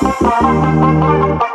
Música